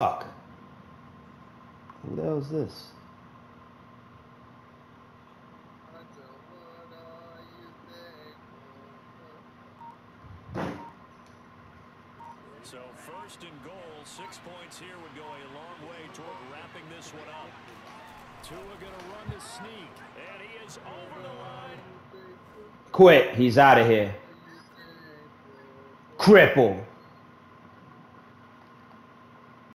Fuck. Who the hell is this? So first and goal, six points here would go a long way toward wrapping this one up. Tua gonna run the sneak, and he is over the line. Quit. He's out of here. Cripple.